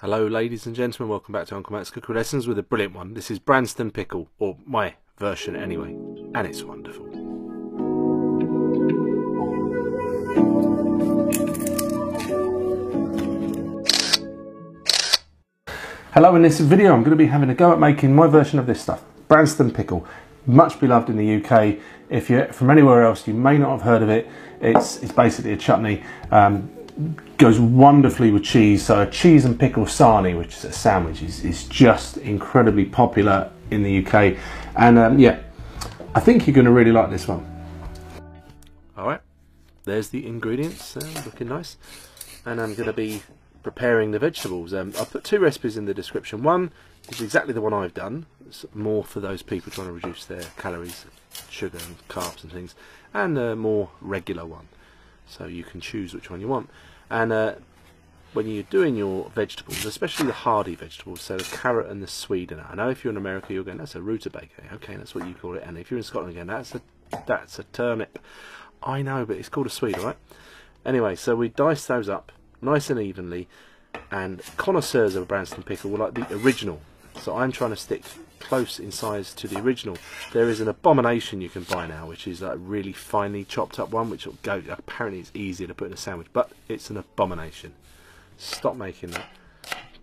Hello, ladies and gentlemen. Welcome back to Uncle Matt's Cookery Lessons with a brilliant one. This is Branston pickle, or my version anyway, and it's wonderful. Hello, in this video I'm going to be having a go at making my version of this stuff, Branston pickle. Much beloved in the UK. If you're from anywhere else, you may not have heard of it. It's, it's basically a chutney. Um, goes wonderfully with cheese. So a cheese and pickle sarnie, which is a sandwich, is, is just incredibly popular in the UK. And um, yeah, I think you're going to really like this one. All right, there's the ingredients, uh, looking nice. And I'm going to be preparing the vegetables. Um, I'll put two recipes in the description. One is exactly the one I've done. It's more for those people trying to reduce their calories, sugar and carbs and things. And a more regular one so you can choose which one you want. And uh, when you're doing your vegetables, especially the hardy vegetables, so the carrot and the and I know if you're in America, you're going, that's a rutabaga, okay, that's what you call it. And if you're in Scotland again, that's a that's a turnip. I know, but it's called a swede, right? Anyway, so we dice those up nice and evenly, and connoisseurs of Branston pickle will like the original. So I'm trying to stick close in size to the original. There is an abomination you can buy now, which is a really finely chopped up one, which will go. Apparently, it's easier to put in a sandwich, but it's an abomination. Stop making that.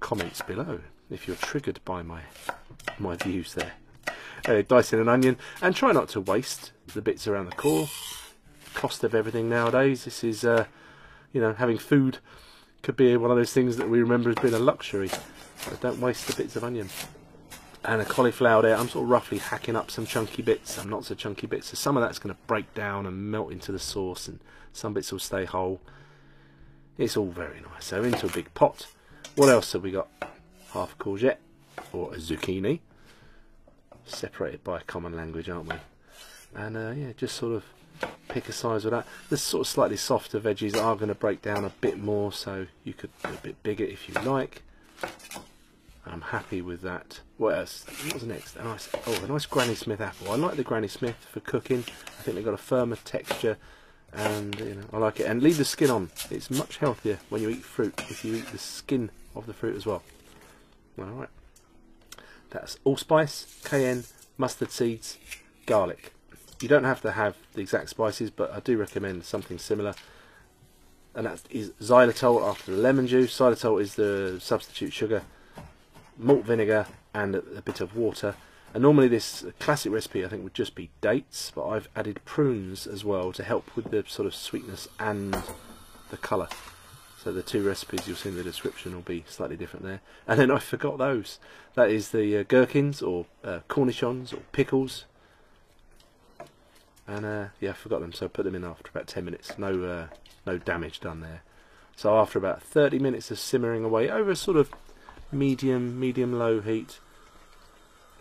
Comments below if you're triggered by my my views there. Uh, dice in an onion and try not to waste the bits around the core. Cost of everything nowadays. This is, uh, you know, having food could be one of those things that we remember as being a luxury. But don't waste the bits of onion and a cauliflower there. I'm sort of roughly hacking up some chunky bits, some not so chunky bits. So some of that's going to break down and melt into the sauce, and some bits will stay whole. It's all very nice. So into a big pot. What else have we got? Half a courgette or a zucchini, separated by a common language, aren't we? And uh, yeah, just sort of pick a size of that. The sort of slightly softer veggies are going to break down a bit more, so you could do a bit bigger if you like. I'm happy with that. What else? What was next? A nice, oh, a nice Granny Smith apple. I like the Granny Smith for cooking. I think they've got a firmer texture, and you know I like it. And leave the skin on. It's much healthier when you eat fruit if you eat the skin of the fruit as well. All right. That's allspice, cayenne, mustard seeds, garlic. You don't have to have the exact spices, but I do recommend something similar. And that is xylitol after the lemon juice. Xylitol is the substitute sugar malt vinegar and a, a, bit of water. And normally this classic recipe I think would just be dates, but I've added prunes as well to help with the sort of sweetness and the colour. So the two recipes you'll see in the description will be slightly different there. And then I forgot those. That is the uh, gherkins or uh, cornichons or pickles. And uh, yeah, I forgot them, so I put them in after about 10 minutes. No, uh, no damage done there. So after about 30 minutes of simmering away over a sort of medium, medium low heat.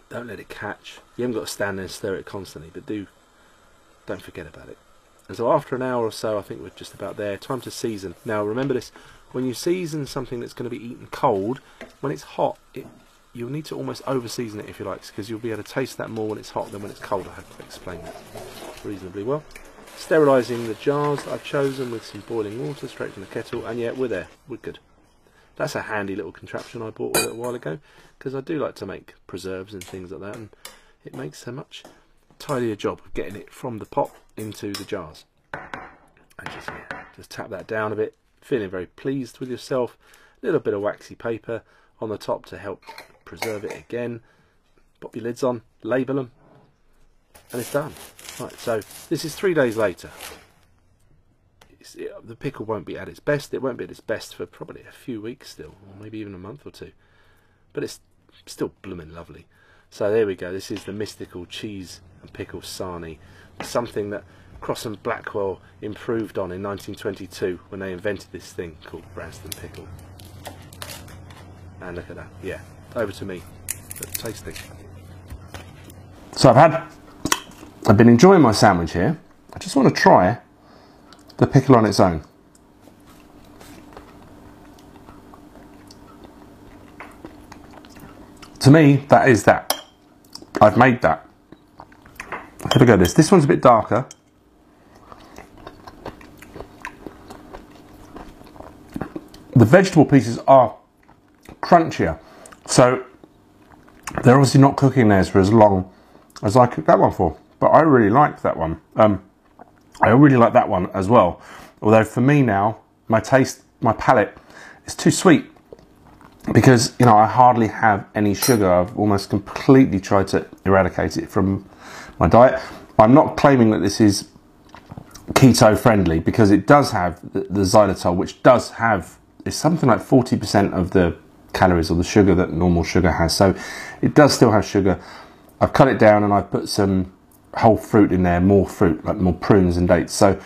Don't let it catch. You haven't got to stand there and stir it constantly, but do don't forget about it. And so after an hour or so, I think we're just about there. Time to season. Now remember this: when you season something that's going to be eaten cold, when it's hot, it you'll need to almost over season it if you like, because you'll be able to taste that more when it's hot than when it's cold. I have to explain that reasonably well. Sterilising the jars I've chosen with some boiling water straight from the kettle, and yeah, we're there. We're good. That's a handy little contraption I bought a little while ago because I do like to make preserves and things like that and it makes a much tidier job of getting it from the pot into the jars. And just, yeah, just tap that down a bit, feeling very pleased with yourself. A little bit of waxy paper on the top to help preserve it again. Pop your lids on, label them, and it's done. Right, so this is three days later it, the pickle won't be at its best. It won't be at its best for probably a few weeks still, or maybe even a month or two. But it's still blooming lovely. So there we go. This is the mystical cheese and pickle sarnie, something that Crosse and Blackwell improved on in 1922 when they invented this thing called Branston pickle. And look at that. Yeah, over to me. Tasting. So I've had, I've been enjoying my sandwich here. I just want to try the pickle on its own. To me, that is that. I've made that. Here we go, this. This one's a bit darker. The vegetable pieces are crunchier. So they're obviously not cooking theirs for as long as I cooked that one for, but I really like that one. Um, I really like that one as well. Although for me now, my taste, my palate is too sweet because you know I hardly have any sugar. I've almost completely tried to eradicate it from my diet. I'm not claiming that this is keto friendly because it does have the, the xylitol, which does have is something like 40% of the calories or the sugar that normal sugar has. So it does still have sugar. I've cut it down and I've put some whole fruit in there, more fruit, like more prunes and dates. So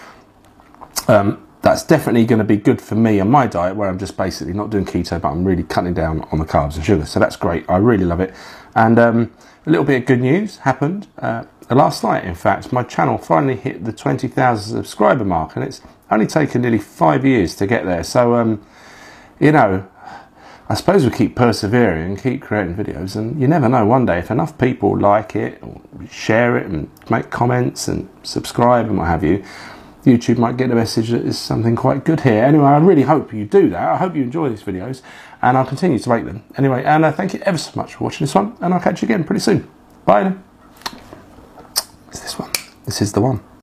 um, that's definitely going to be good for me and my diet where I'm just basically not doing keto, but I'm really cutting down on the carbs and sugar. So that's great. I really love it. And um, a little bit of good news happened uh, last night. In fact, my channel finally hit the 20,000 subscriber mark and it's only taken nearly five years to get there. So, um, you know, I suppose we keep persevering and keep creating videos, and you never know. One day, if enough people like it, share it, and make comments and subscribe and what have you, YouTube might get the message that there's something quite good here. Anyway, I really hope you do that. I hope you enjoy these videos, and I'll continue to make them. Anyway, and uh, thank you ever so much for watching this one, and I'll catch you again pretty soon. Bye. It's this one. This is the one.